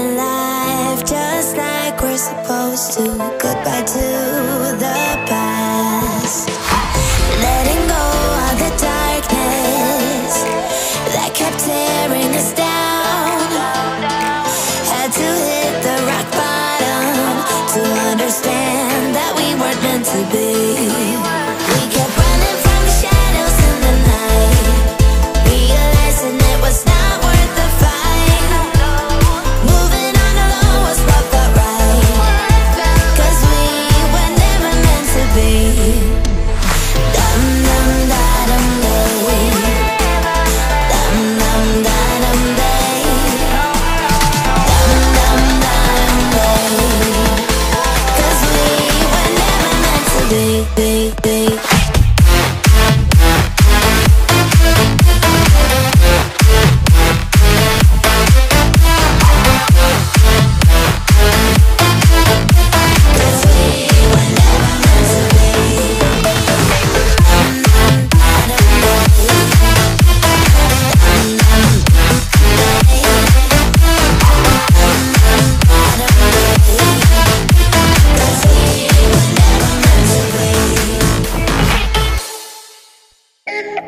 living life just like we're supposed to. Goodbye to the past. Thank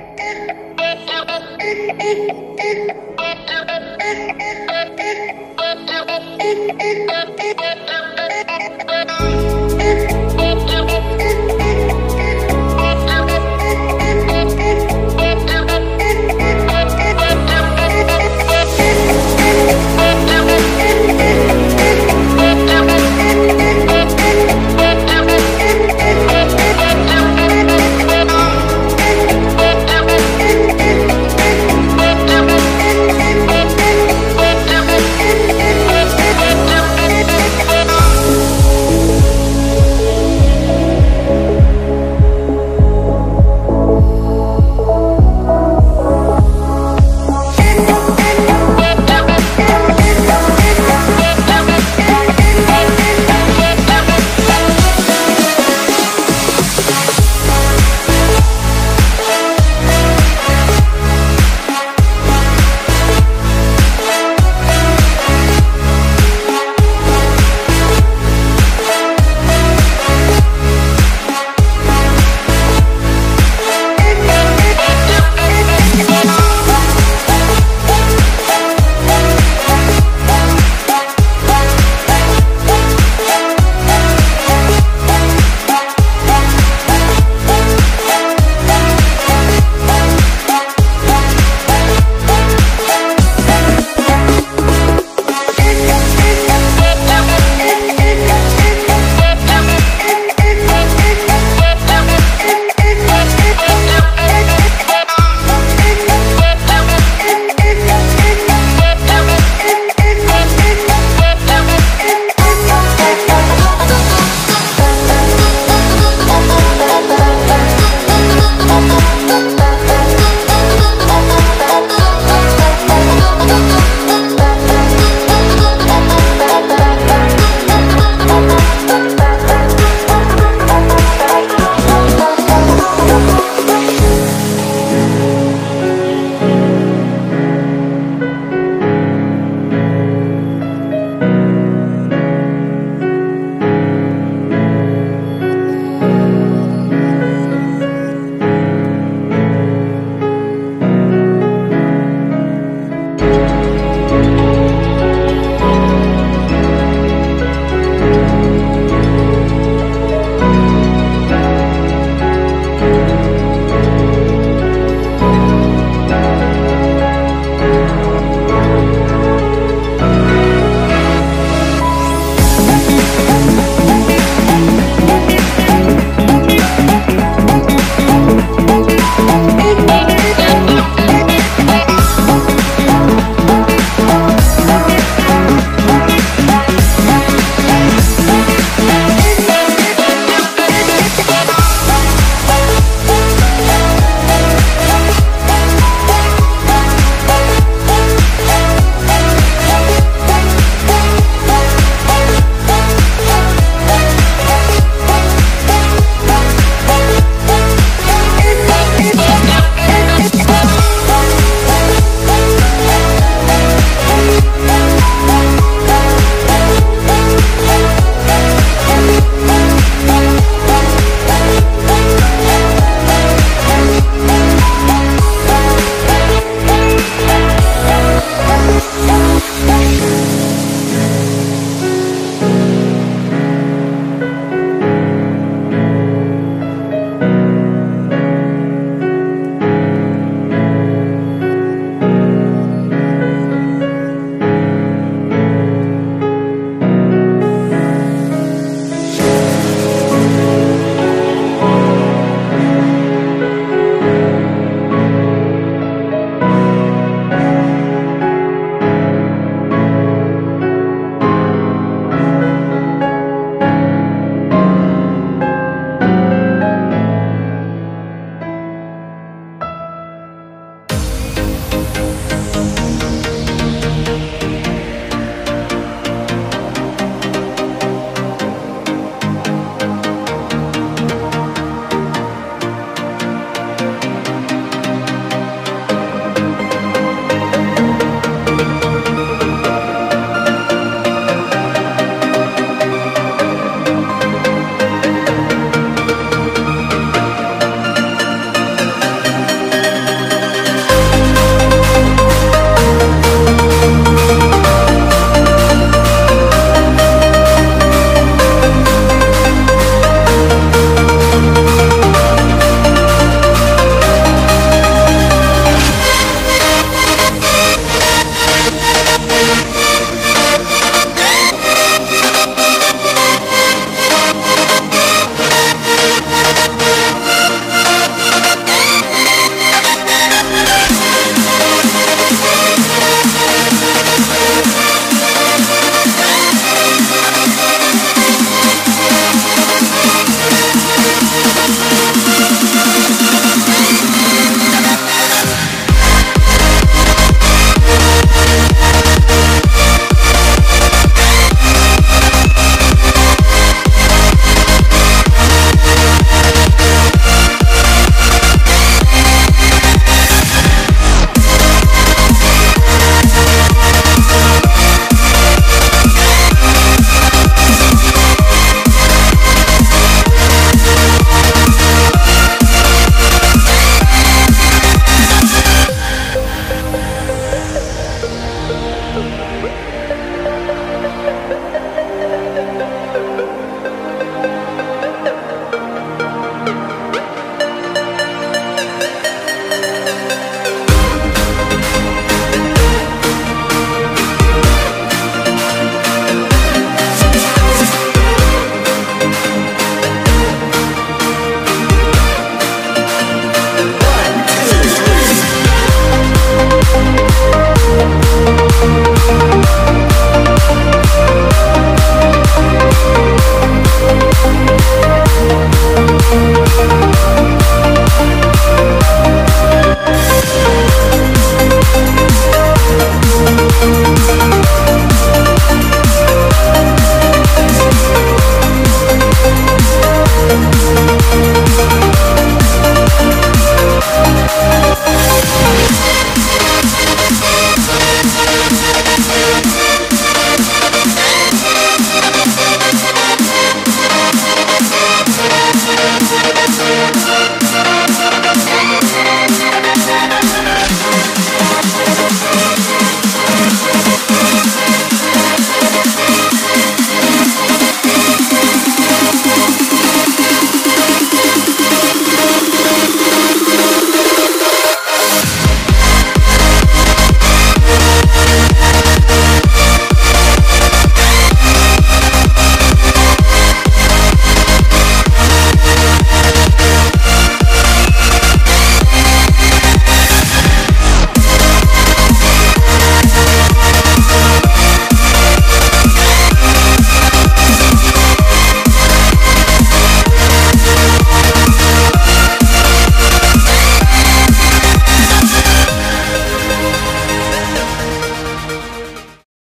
you.